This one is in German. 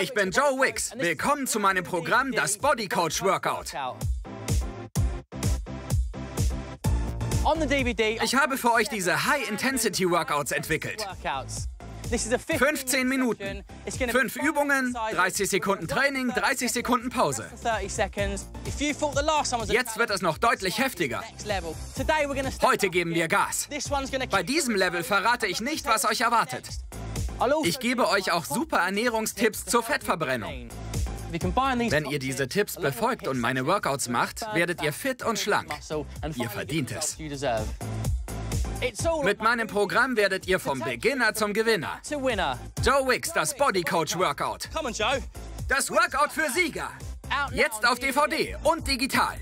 Ich bin Joe Wicks. Willkommen zu meinem Programm, das Body Coach Workout. Ich habe für euch diese High-Intensity-Workouts entwickelt. 15 Minuten. 5 Übungen, 30 Sekunden Training, 30 Sekunden Pause. Jetzt wird es noch deutlich heftiger. Heute geben wir Gas. Bei diesem Level verrate ich nicht, was euch erwartet. Ich gebe euch auch super Ernährungstipps zur Fettverbrennung. Wenn ihr diese Tipps befolgt und meine Workouts macht, werdet ihr fit und schlank. Ihr verdient es. Mit meinem Programm werdet ihr vom Beginner zum Gewinner. Joe Wicks, das Body Coach Workout. Das Workout für Sieger. Jetzt auf DVD und digital.